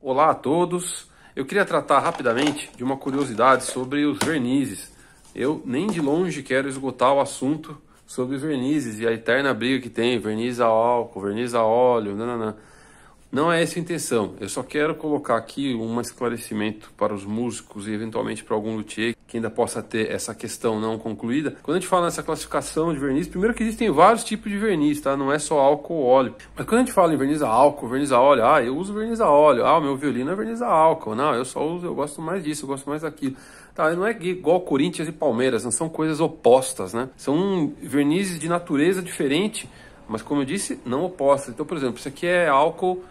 Olá a todos! Eu queria tratar rapidamente de uma curiosidade sobre os vernizes. Eu nem de longe quero esgotar o assunto sobre vernizes e a eterna briga que tem, verniz a álcool, verniz a óleo, não, não, é essa a intenção. Eu só quero colocar aqui um esclarecimento para os músicos e eventualmente para algum luthier que ainda possa ter essa questão não concluída. Quando a gente fala nessa classificação de verniz, primeiro que existem vários tipos de verniz, tá? Não é só álcool óleo. Mas quando a gente fala em verniz a álcool, verniz a óleo, ah, eu uso verniz a óleo, ah, o meu violino é verniz a álcool. Não, eu só uso, eu gosto mais disso, eu gosto mais daquilo. Tá, não é igual Corinthians e Palmeiras, não são coisas opostas, né? São vernizes de natureza diferente, mas como eu disse, não opostas. Então, por exemplo, isso aqui é álcool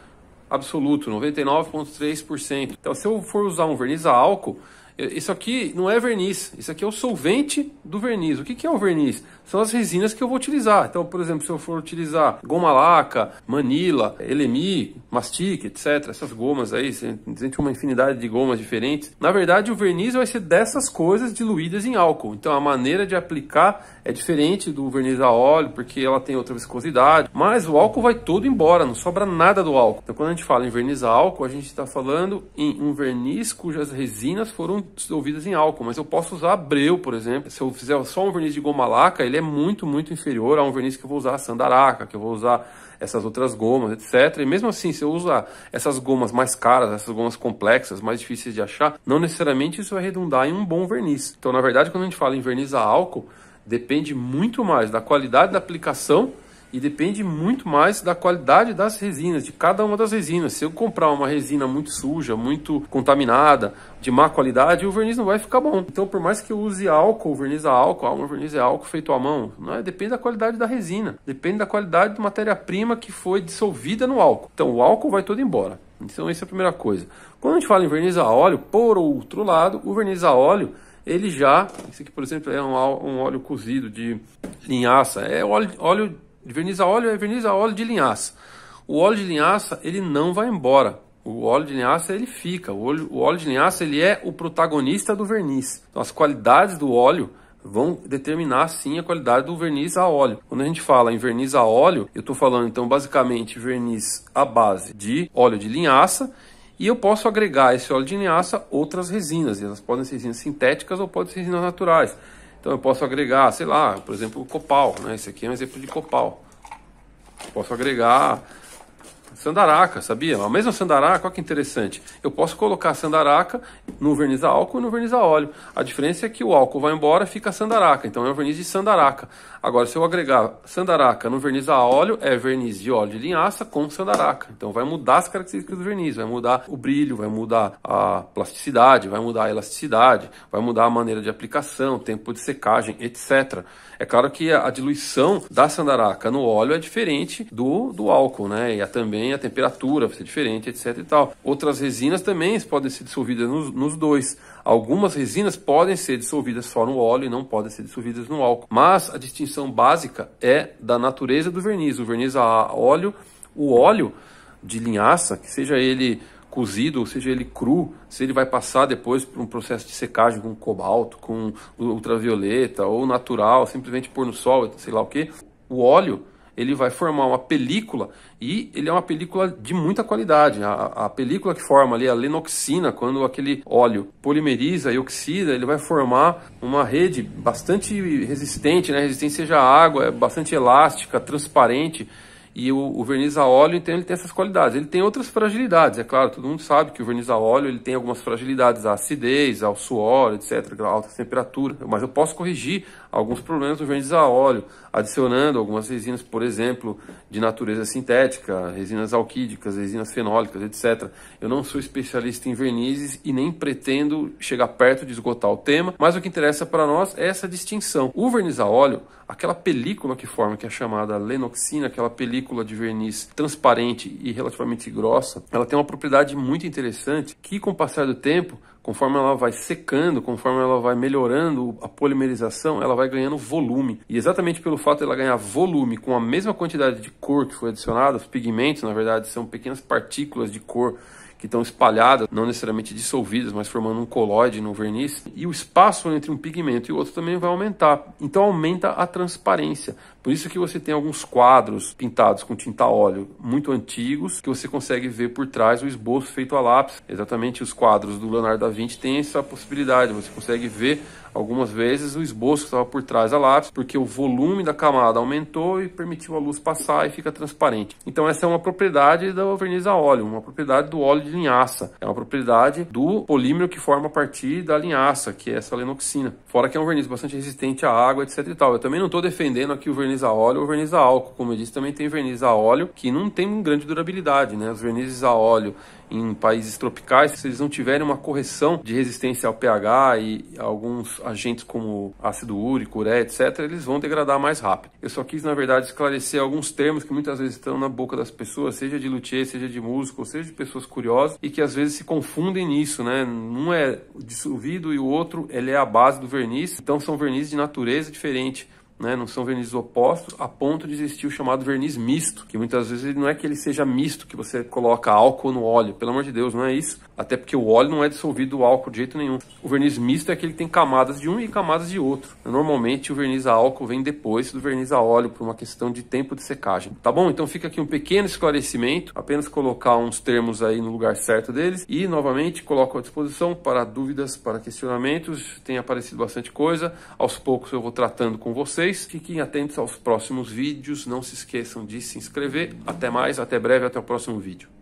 absoluto, 99,3%. Então, se eu for usar um verniz a álcool, isso aqui não é verniz, isso aqui é o solvente do verniz. O que, que é o verniz? São as resinas que eu vou utilizar. Então, por exemplo, se eu for utilizar goma laca, manila, elemi, mastique, etc., essas gomas aí, existe uma infinidade de gomas diferentes. Na verdade, o verniz vai ser dessas coisas diluídas em álcool. Então, a maneira de aplicar é diferente do verniz a óleo, porque ela tem outra viscosidade, mas o álcool vai todo embora, não sobra nada do álcool. Então, quando a gente fala em verniz a álcool, a gente está falando em um verniz cujas resinas foram dissolvidas em álcool, mas eu posso usar breu, por exemplo. Se eu fizer só um verniz de goma laca, ele é muito, muito inferior a um verniz que eu vou usar sandaraca, que eu vou usar essas outras gomas, etc. E mesmo assim, se eu usar essas gomas mais caras, essas gomas complexas, mais difíceis de achar, não necessariamente isso vai redundar em um bom verniz. Então, na verdade, quando a gente fala em verniz a álcool, depende muito mais da qualidade da aplicação e depende muito mais da qualidade das resinas, de cada uma das resinas. Se eu comprar uma resina muito suja, muito contaminada, de má qualidade, o verniz não vai ficar bom. Então, por mais que eu use álcool, verniz a álcool, ah, verniz é álcool feito à mão, não é? Depende da qualidade da resina, depende da qualidade da matéria-prima que foi dissolvida no álcool. Então, o álcool vai todo embora. Então, essa é a primeira coisa. Quando a gente fala em verniz a óleo, por outro lado, o verniz a óleo ele já, esse aqui por exemplo é um, óleo cozido de linhaça, é óleo, óleo verniz a óleo é verniz a óleo de linhaça. O óleo de linhaça, ele não vai embora. O óleo de linhaça, ele fica. O óleo, o óleo de linhaça, ele é o protagonista do verniz. Então, as qualidades do óleo vão determinar sim a qualidade do verniz a óleo. Quando a gente fala em verniz a óleo, eu estou falando então basicamente verniz à base de óleo de linhaça e eu posso agregar esse óleo de linhaça outras resinas. Elas podem ser resinas sintéticas ou podem ser resinas naturais. Então eu posso agregar, sei lá, por exemplo, copal, né? Esse aqui é um exemplo de copal. Posso agregar Sandaraca, sabia? A mesma Sandaraca, olha que interessante. Eu posso colocar Sandaraca no verniz a álcool e no verniz a óleo. A diferença é que o álcool vai embora e fica Sandaraca. Então é o verniz de Sandaraca. Agora, se eu agregar Sandaraca no verniz a óleo, é verniz de óleo de linhaça com Sandaraca. Então vai mudar as características do verniz, vai mudar o brilho, vai mudar a plasticidade, vai mudar a elasticidade, vai mudar a maneira de aplicação, tempo de secagem, etc. É claro que a diluição da Sandaraca no óleo é diferente do, do álcool, né? E também também a temperatura vai ser diferente, etc e tal. Outras resinas também podem ser dissolvidas nos, nos dois. Algumas resinas podem ser dissolvidas só no óleo e não podem ser dissolvidas no álcool. Mas a distinção básica é da natureza do verniz. O verniz a óleo, o óleo de linhaça, que seja ele cozido, ou seja ele cru, se ele vai passar depois por um processo de secagem com cobalto, com ultravioleta ou natural, simplesmente pôr no sol, sei lá o que, o óleo ele vai formar uma película e ele é uma película de muita qualidade. A, a película que forma ali a lenoxina, quando aquele óleo polimeriza e oxida, ele vai formar uma rede bastante resistente, né? Resistência à água, é bastante elástica, transparente. E o, o, verniz a óleo, então, ele tem essas qualidades. Ele tem outras fragilidades, é claro, todo mundo sabe que o verniz a óleo ele tem algumas fragilidades, a acidez, ao suor, etc., a alta temperatura. Mas eu posso corrigir alguns problemas do verniz a óleo, adicionando algumas resinas, por exemplo, de natureza sintética, resinas alquídicas, resinas fenólicas, etc. Eu não sou especialista em vernizes e nem pretendo chegar perto de esgotar o tema, mas o que interessa para nós é essa distinção. O verniz a óleo, aquela película que forma, que é chamada lenoxina, aquela película de verniz transparente e relativamente grossa, ela tem uma propriedade muito interessante que, com o passar do tempo, conforme ela vai secando, conforme ela vai melhorando a polimerização, ela vai ganhando volume. E exatamente pelo fato de ela ganhar volume com a mesma quantidade de cor que foi adicionada, os pigmentos, na verdade, são pequenas partículas de cor que estão espalhadas, não necessariamente dissolvidas, mas formando um colóide no verniz, e o espaço entre um pigmento e outro também vai aumentar. Então aumenta a transparência. Por isso que você tem alguns quadros pintados com tinta óleo muito antigos, que você consegue ver por trás o esboço feito a lápis. Exatamente os quadros do Leonardo da Vinci têm essa possibilidade, você consegue ver algumas vezes o esboço que estava por trás da lápis, porque o volume da camada aumentou e permitiu a luz passar e fica transparente. Então essa é uma propriedade do verniz a óleo, uma propriedade do óleo de linhaça, é uma propriedade do polímero que forma a partir da linhaça, que é essa lenoxina. Fora que é um verniz bastante resistente à água, etc e tal. Eu também não estou defendendo aqui o verniz a óleo ou o verniz a álcool, como eu disse, também tem verniz a óleo que não tem grande durabilidade, né? Os vernizes a óleo em países tropicais, se eles não tiverem uma correção de resistência ao pH e alguns agentes como ácido úrico, ureia, etc., eles vão degradar mais rápido. Eu só quis, na verdade, esclarecer alguns termos que muitas vezes estão na boca das pessoas, seja de luthier, seja de músico, seja de pessoas curiosas, e que às vezes se confundem nisso, né? Um é dissolvido e o outro ele é a base do verniz, então são vernizes de natureza diferente né, não são vernizes opostos, a ponto de existir o chamado verniz misto, que muitas vezes não é que ele seja misto, que você coloca álcool no óleo, pelo amor de Deus, não é isso. Até porque o óleo não é dissolvido o álcool de jeito nenhum. O verniz misto é aquele que tem camadas de um e camadas de outro. Normalmente o verniz a álcool vem depois do verniz a óleo, por uma questão de tempo de secagem. Tá bom? Então fica aqui um pequeno esclarecimento, apenas colocar uns termos aí no lugar certo deles e novamente coloco à disposição para dúvidas, para questionamentos. Tem aparecido bastante coisa, aos poucos eu vou tratando com vocês vocês. Fiquem atentos aos próximos vídeos. Não se esqueçam de se inscrever. Até mais, até breve, até o próximo vídeo.